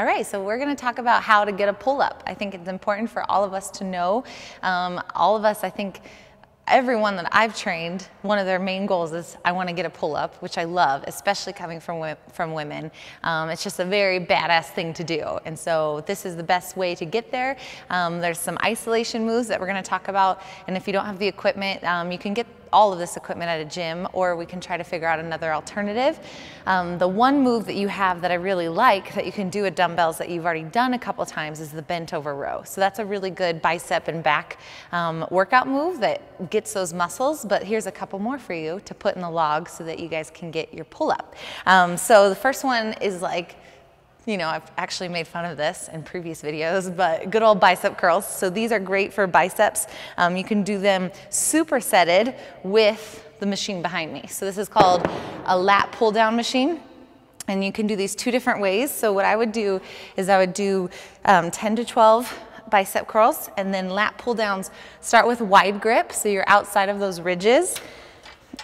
All right, so we're gonna talk about how to get a pull-up. I think it's important for all of us to know. Um, all of us, I think, everyone that I've trained, one of their main goals is I want to get a pull up, which I love, especially coming from, from women. Um, it's just a very badass thing to do. And so this is the best way to get there. Um, there's some isolation moves that we're going to talk about. And if you don't have the equipment, um, you can get all of this equipment at a gym or we can try to figure out another alternative. Um, the one move that you have that I really like that you can do with dumbbells that you've already done a couple times is the bent over row. So that's a really good bicep and back um, workout move that gets those muscles, but here's a couple more for you to put in the log so that you guys can get your pull up. Um, so the first one is like you know, I've actually made fun of this in previous videos, but good old bicep curls. So these are great for biceps. Um, you can do them supersetted with the machine behind me. So this is called a lat pull down machine. And you can do these two different ways. So what I would do is I would do um, 10 to 12 bicep curls and then lat pull downs. Start with wide grip, so you're outside of those ridges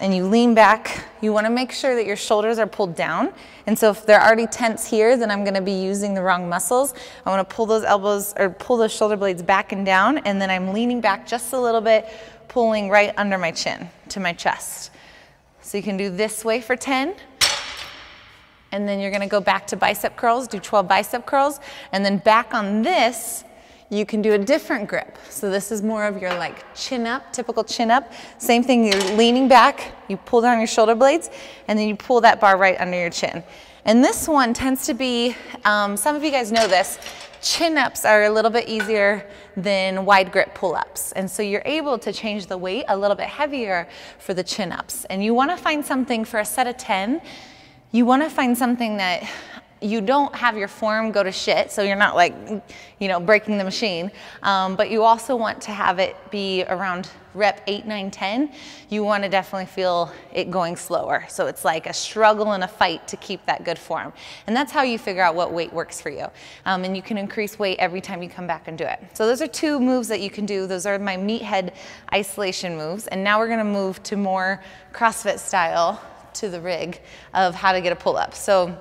and you lean back, you wanna make sure that your shoulders are pulled down. And so if they're already tense here, then I'm gonna be using the wrong muscles. I wanna pull those elbows or pull those shoulder blades back and down, and then I'm leaning back just a little bit, pulling right under my chin to my chest. So you can do this way for 10, and then you're gonna go back to bicep curls, do 12 bicep curls, and then back on this, you can do a different grip. So this is more of your like chin up, typical chin up. Same thing, you're leaning back, you pull down your shoulder blades, and then you pull that bar right under your chin. And this one tends to be, um, some of you guys know this, chin ups are a little bit easier than wide grip pull ups. And so you're able to change the weight a little bit heavier for the chin ups. And you wanna find something for a set of 10, you wanna find something that you don't have your form go to shit, so you're not like, you know, breaking the machine, um, but you also want to have it be around rep 8, 9, 10. You want to definitely feel it going slower. So it's like a struggle and a fight to keep that good form. And that's how you figure out what weight works for you. Um, and you can increase weight every time you come back and do it. So those are two moves that you can do. Those are my meathead isolation moves. And now we're going to move to more CrossFit style to the rig of how to get a pull up. So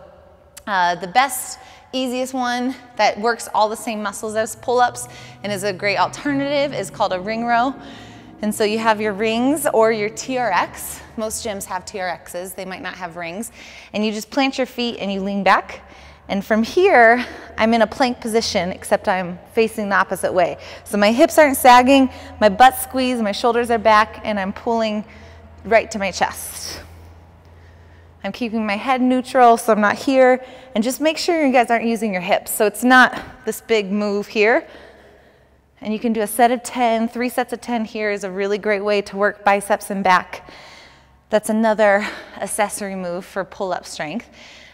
uh, the best, easiest one that works all the same muscles as pull-ups and is a great alternative is called a ring row. And so you have your rings or your TRX. Most gyms have TRXs, they might not have rings. And you just plant your feet and you lean back. And from here, I'm in a plank position, except I'm facing the opposite way. So my hips aren't sagging, my butt squeezed, my shoulders are back, and I'm pulling right to my chest. I'm keeping my head neutral so I'm not here. And just make sure you guys aren't using your hips. So it's not this big move here. And you can do a set of 10, three sets of 10 here is a really great way to work biceps and back. That's another accessory move for pull-up strength.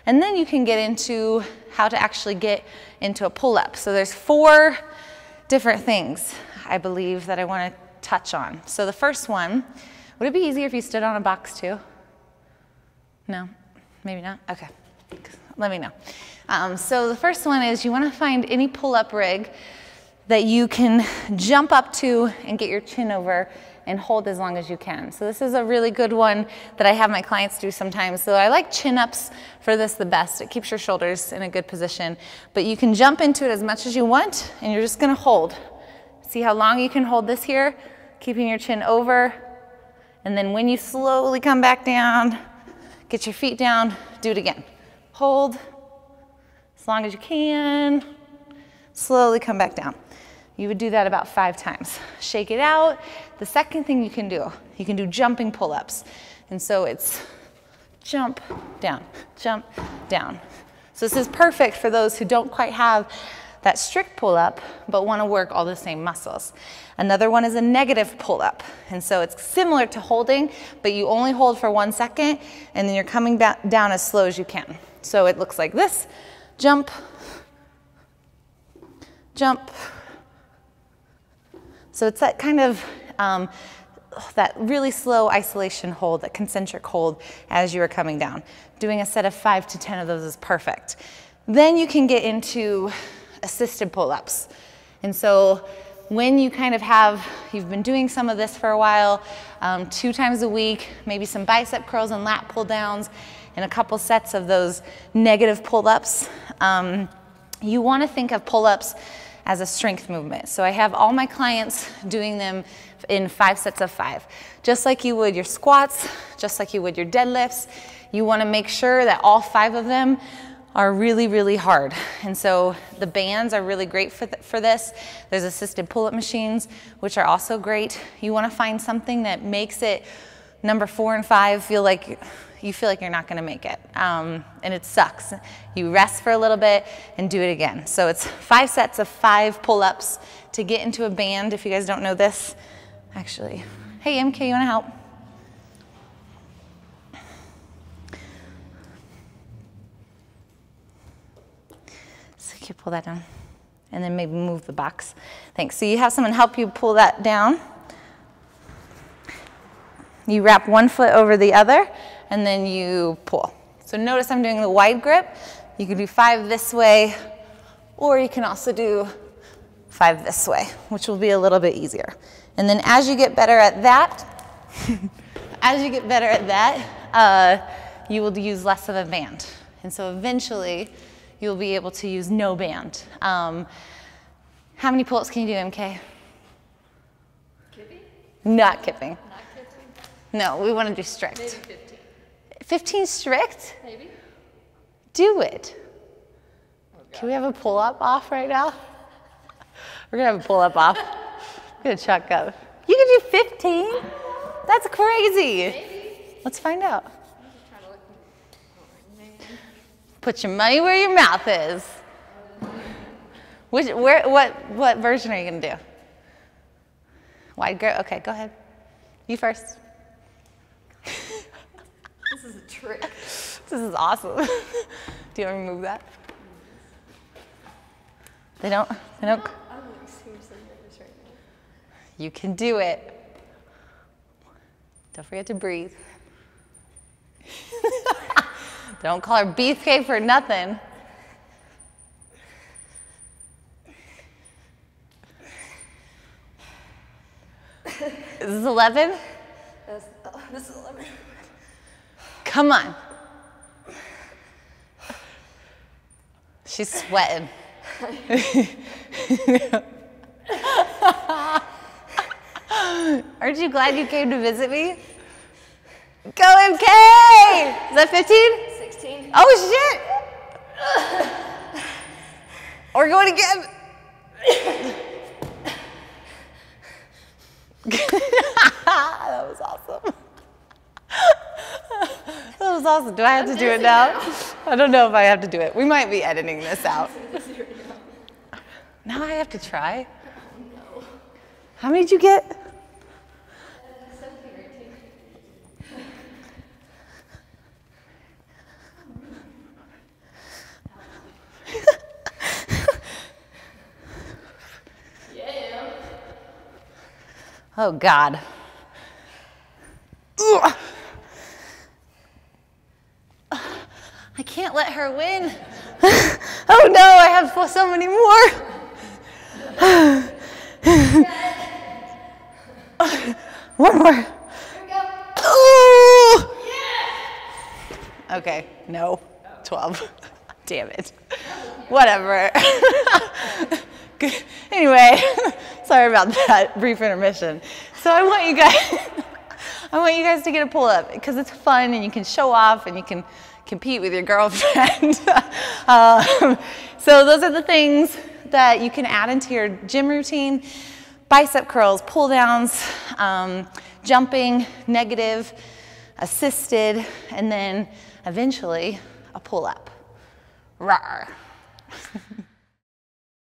And then you can get into how to actually get into a pull-up. So there's four different things, I believe, that I want to touch on. So the first one, would it be easier if you stood on a box too? No? Maybe not? Okay. Let me know. Um, so the first one is you want to find any pull-up rig that you can jump up to and get your chin over and hold as long as you can. So this is a really good one that I have my clients do sometimes. So I like chin ups for this the best. It keeps your shoulders in a good position. But you can jump into it as much as you want and you're just gonna hold. See how long you can hold this here, keeping your chin over. And then when you slowly come back down, Get your feet down, do it again. Hold as long as you can. Slowly come back down. You would do that about five times. Shake it out. The second thing you can do, you can do jumping pull-ups. And so it's jump, down, jump, down. So this is perfect for those who don't quite have that strict pull up, but want to work all the same muscles. Another one is a negative pull up. And so it's similar to holding, but you only hold for one second and then you're coming back down as slow as you can. So it looks like this, jump, jump. So it's that kind of, um, that really slow isolation hold, that concentric hold as you are coming down. Doing a set of five to 10 of those is perfect. Then you can get into assisted pull-ups. And so when you kind of have, you've been doing some of this for a while, um, two times a week, maybe some bicep curls and lat pull downs, and a couple sets of those negative pull-ups. Um, you want to think of pull-ups as a strength movement. So I have all my clients doing them in five sets of five. Just like you would your squats, just like you would your deadlifts, you want to make sure that all five of them are really, really hard. And so the bands are really great for, th for this. There's assisted pull-up machines, which are also great. You wanna find something that makes it number four and five feel like you feel like you're not gonna make it. Um, and it sucks. You rest for a little bit and do it again. So it's five sets of five pull-ups to get into a band. If you guys don't know this, actually. Hey, MK, you wanna help? You pull that down? And then maybe move the box. Thanks. So you have someone help you pull that down. You wrap one foot over the other, and then you pull. So notice I'm doing the wide grip. You can do five this way, or you can also do five this way, which will be a little bit easier. And then as you get better at that, as you get better at that, uh, you will use less of a band. And so eventually, you'll be able to use no band. Um, how many pull-ups can you do, MK? Kipping? Not kipping. Not kipping? No, we want to do strict. Maybe 15. 15 strict? Maybe. Do it. Oh, Can we have a pull-up off right now? We're gonna have a pull-up off. We're gonna chuck up. You can do 15? That's crazy. Maybe. Let's find out. Try to look. Oh, man. Put your money where your mouth is. Which, where, what, what version are you gonna do? Wide grip? Okay, go ahead. You first. This is a trick. This is awesome. do you want to move that? They don't, they don't, I'm like seriously nervous right now. you can do it. Don't forget to breathe. don't call her beefcake for nothing. Is this 11? That's, oh, this is 11. Come on. She's sweating. Aren't you glad you came to visit me? Go MK! Is that 15? 16. Oh shit! We're going again. that was awesome. that was awesome. Do I have to do it now? I don't know if I have to do it. We might be editing this out. Now I have to try. How many did you get? Oh God. I can't let her win. oh no, I have so many more. One more. Okay, no. 12. Damn it. Whatever. Anyway, sorry about that brief intermission. So I want you guys I want you guys to get a pull up because it's fun and you can show off and you can compete with your girlfriend. um, so those are the things that you can add into your gym routine. Bicep curls, pull downs, um, jumping, negative, assisted, and then eventually a pull up. Rawr.